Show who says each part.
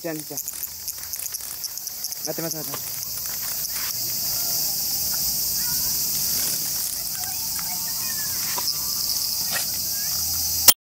Speaker 1: ちゃん、兄ちゃん。待って待って待って。